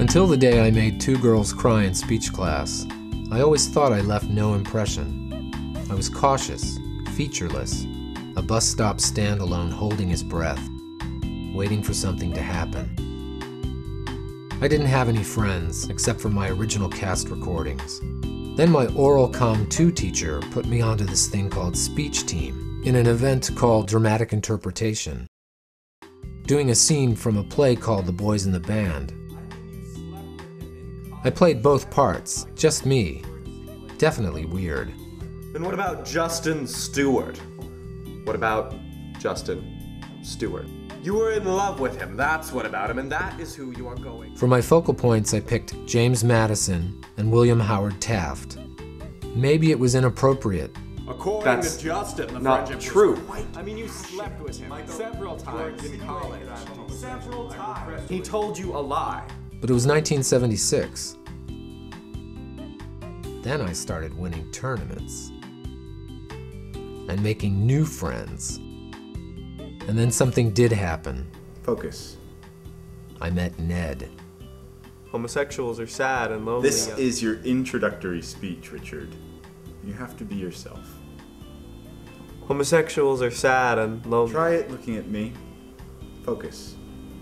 Until the day I made two girls cry in speech class, I always thought I left no impression. I was cautious, featureless, a bus stop standalone holding his breath, waiting for something to happen. I didn't have any friends except for my original cast recordings. Then my oral com 2 teacher put me onto this thing called Speech Team in an event called Dramatic Interpretation, doing a scene from a play called The Boys in the Band. I played both parts, just me. Definitely weird. Then what about Justin Stuart? What about Justin Stuart? You were in love with him, that's what about him, and that is who you are going. For my focal points, I picked James Madison and William Howard Taft. Maybe it was inappropriate. According That's to Justin, the not friendship true. Was I mean, you slept with him several times in college. Several times. He told you a lie. But it was 1976. Then I started winning tournaments and making new friends. And then something did happen. Focus. I met Ned. Homosexuals are sad and lonely. This is your introductory speech, Richard. You have to be yourself. Homosexuals are sad and lonely. Try it looking at me. Focus.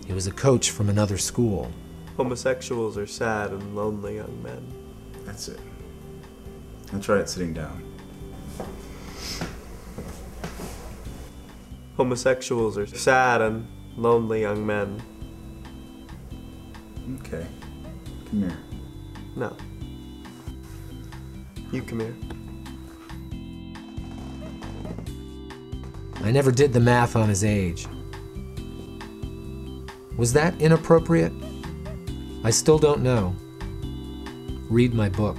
He was a coach from another school. Homosexuals are sad and lonely young men. That's it. Now try it sitting down. Homosexuals are sad and lonely young men. Okay. Come here. No. You come here. I never did the math on his age. Was that inappropriate? I still don't know. Read my book.